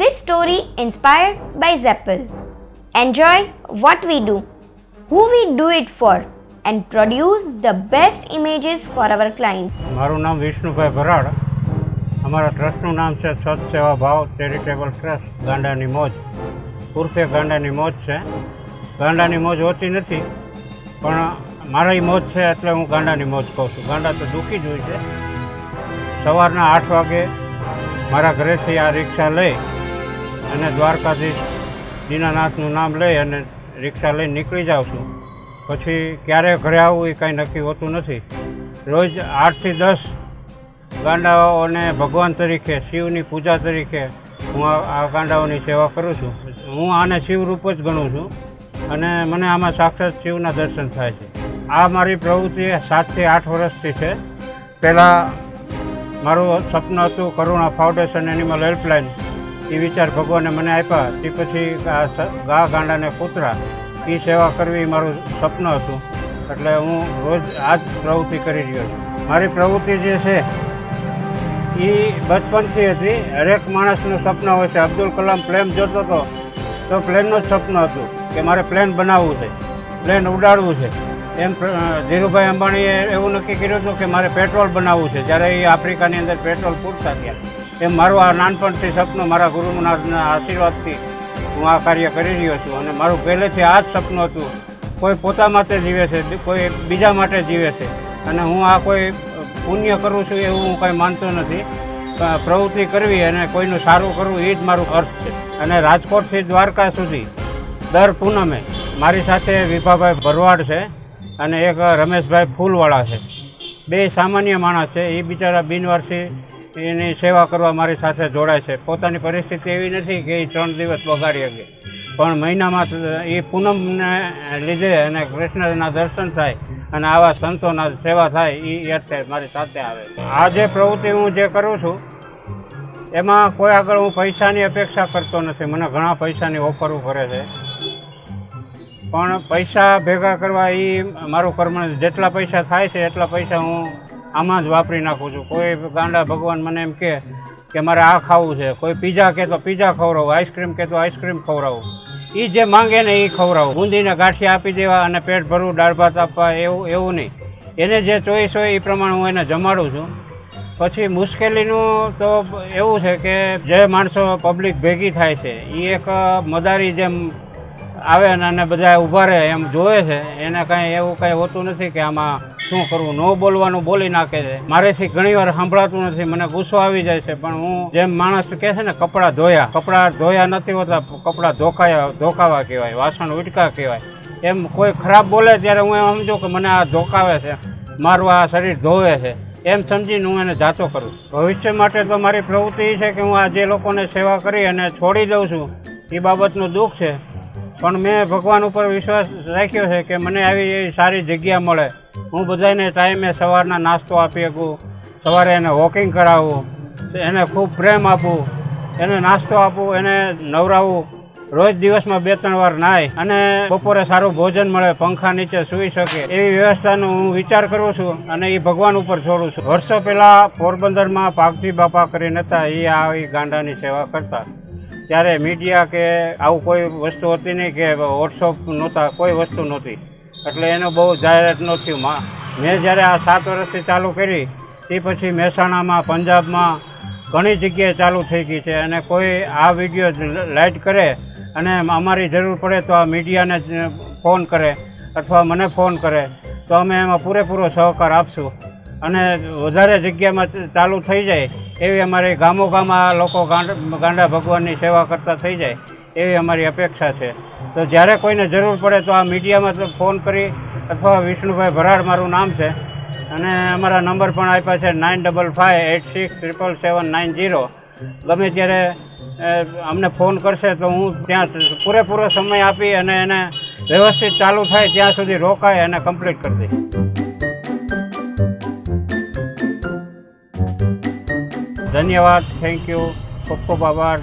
This story inspired by Zeppel. Enjoy what we do, who we do it for, and produce the best images for our clients. મારું નામ વિષ્ણુભાઈ ભરાડ. અમારા ટ્રસ્ટનું નામ છે સત સેવા ભાવ ચેરિટેબલ ટ્રસ્ટ ગાંડાની મોજ. ઉર્ફે ગાંડાની મોજ છે. ગાંડાની મોજ હોતી નથી પણ મારી મોજ છે એટલે હું ગાંડાની મોજ કહું છું. ગાંડા તો દુઃખી જ હોય છે. સવારના આઠ વાગે મારા ઘરેથી આ રિક્ષા લઈ અને દ્વારકાધીશ દીનાનાથનું નામ લઈ અને રિક્ષા લઈને નીકળી જાઉં છું. પછી ક્યારે ઘરે આવવું એ કાંઈ નક્કી હોતું નથી. રોજ આઠથી દસ ગાંડાઓને ભગવાન તરીકે, શિવની પૂજા તરીકે હું આ ગાંડાઓની સેવા કરું છું. હું આને શિવરૂપ જ ગણું છું અને મને આમાં સાક્ષાત શિવના દર્શન થાય છે. આ મારી પ્રવૃત્તિ સાતથી આઠ વર્ષથી છે. પહેલાં મારું સપનું હતું કરુણા ફાઉન્ડેશન એનિમલ હેલ્પલાઇન એ વિચાર ભગવાને મને આપ્યા. તે પછી આ ગા ગાંડાને કૂતરા એ સેવા કરવી મારું સપનું હતું. એટલે હું રોજ આ જ પ્રવૃત્તિ કરી રહ્યો છું. મારી પ્રવૃત્તિ જે છે એ બચપનથી હતી. હરેક માણસનું સપનું હોય છે. અબ્દુલ કલામ પ્લેન જોતો હતો, તો પ્લેનનું જ સપનું હતું કે મારે પ્લેન બનાવવું છે, પ્લેન ઉડાડવું છે. એમ ધીરુભાઈ અંબાણીએ એવું નક્કી કર્યું હતું કે મારે પેટ્રોલ બનાવવું છે. જ્યારે એ આફ્રિકાની અંદર પેટ્રોલ પૂરતા થયા. એમ મારું આ નાનપણથી સપનું મારા ગુરુનાથના આશીર્વાદથી હું આ કાર્ય કરી રહ્યો છું. અને મારું પહેલેથી આ જ સપનું હતું. કોઈ પોતા માટે જીવે છે, કોઈ બીજા માટે જીવે છે. અને હું આ કોઈ પુણ્ય કરું છું એવું હું કંઈ માનતો નથી. પ્રવૃત્તિ કરવી અને કોઈનું સારું કરવું એ જ મારું અર્થ છે. અને રાજકોટથી દ્વારકા સુધી દર પૂનમે મારી સાથે વિભાભાઈ ભરવાડ છે અને એક રમેશભાઈ ફૂલવાળા છે. બે સામાન્ય માણસ છે. એ બિચારા બિનવારસી એની સેવા કરવા મારી સાથે જોડાય છે. પોતાની પરિસ્થિતિ એવી નથી કે એ ત્રણ દિવસ બગાડી શકે. પણ મહિનામાં એ પૂનમને લીધે અને કૃષ્ણના દર્શન થાય અને આવા સંતોના સેવા થાય એ અર્થે મારી સાથે આવે આ જે પ્રવૃત્તિ હું જે કરું છું, એમાં કોઈ આગળ હું પૈસાની અપેક્ષા કરતો નથી. મને ઘણા પૈસાની ઓફરો કરે છે. પણ પૈસા ભેગા કરવા એ મારું કર્મ જેટલા પૈસા થાય છે, એટલા પૈસા હું આમાં જ વાપરી નાખું છું. કોઈ ગાંડા ભગવાન મને એમ કહે કે મારે આ ખાવું છે. કોઈ પીઝા કહે તો પીઝા ખવડાવું, આઈસ્ક્રીમ કહે તો આઈસ્ક્રીમ ખવડાવું. એ જે માંગે ને એ ખવડાવું. બુંદીને ગાંઠિયા આપી દેવા અને પેટ ભરવું, દાળ ભાત આપવા, એવું એવું નહીં. એને જે ચોઈસ હોય એ પ્રમાણે હું એને જમાડું છું. પછી મુશ્કેલીનું તો એવું છે કે જે માણસો પબ્લિક ભેગી થાય છે એ એક મદારી જેમ આવે અને બધા ઊભા રહે, એમ જોવે છે. એને કાંઈ એવું કાંઈ હોતું નથી કે આમાં શું કરવું? ન બોલવાનું બોલી નાખે છે. મારેથી ઘણીવાર સાંભળાતું નથી. મને ગુસ્સો આવી જાય છે. પણ હું જેમ માણસ કહે છે ને, કપડાં ધોયા. કપડાં ધોયા નથી હોતા, કપડાં ધોકાયા, ધોકાવા કહેવાય. વાસણ ઉટકા કહેવાય. એમ કોઈ ખરાબ બોલે ત્યારે હું એમ સમજુ કે મને આ ધોકાવે છે. મારું આ શરીર ધોવે છે. એમ સમજીને હું એને જાચો કરું. ભવિષ્ય માટે તો મારી પ્રવૃત્તિ છે કે હું આ જે લોકોને સેવા કરી અને છોડી દઉં છું, એ બાબતનું દુઃખ છે. પણ મેં ભગવાન ઉપર વિશ્વાસ રાખ્યો છે કે મને આવી એવી સારી જગ્યા મળે. હું બધાને ટાઈમે સવારના નાસ્તો આપી શકું, સવારે એને વોકિંગ કરાવવું એને ખૂબ પ્રેમ આપું, એને નાસ્તો આપું, એને નવરાવવું રોજ દિવસમાં બે ત્રણ વાર નાય અને બપોરે સારું ભોજન મળે, પંખા નીચે સૂઈ શકે. એવી વ્યવસ્થાનો હું વિચાર કરું છું અને એ ભગવાન ઉપર છોડું છું. વર્ષો પહેલાં પોરબંદરમાં પાગજી બાપા કરીને હતા એ આવી ગાંડાની સેવા કરતા. ત્યારે મીડિયા કે આવું કોઈ વસ્તુ હતી નહીં કે વોટ્સઅપ નહોતા, કોઈ વસ્તુ નહોતી. એટલે એનો બહુ જાહેરાત નહોતી મેં જ્યારે આ સાત વર્ષથી ચાલુ કરી, તે પછી મહેસાણામાં, પંજાબમાં ઘણી જગ્યાએ ચાલુ થઈ ગઈ છે અને કોઈ આ વીડિયો લાઇટ કરે અને અમારી જરૂર પડે તો આ મીડિયાને ફોન કરે અથવા મને ફોન કરે, તો અમે એમાં પૂરેપૂરો સહકાર આપશું. અને વધારે જગ્યામાં ચાલુ થઈ જાય એવી અમારી ગામો ગામ આ લોકો ગાંડા ભગવાનની સેવા કરતા થઈ જાય એવી અમારી અપેક્ષા છે. તો જ્યારે કોઈને જરૂર પડે તો આ મીડિયામાં ફોન કરી અથવા વિષ્ણુભાઈ ભરાડ મારું નામ છે અને અમારા નંબર પણ આપ્યા છે nine double five eight six triple seven nine zero ગમે ત્યારે અમને ફોન કરશે તો હું ત્યાં પૂરેપૂરો સમય આપી અને એને વ્યવસ્થિત ચાલુ થાય ત્યાં સુધી રોકાય અને કમ્પ્લીટ કરી દઈશ. ધન્યવાદ. થેન્ક યુ ખૂબ ખૂબ આભાર.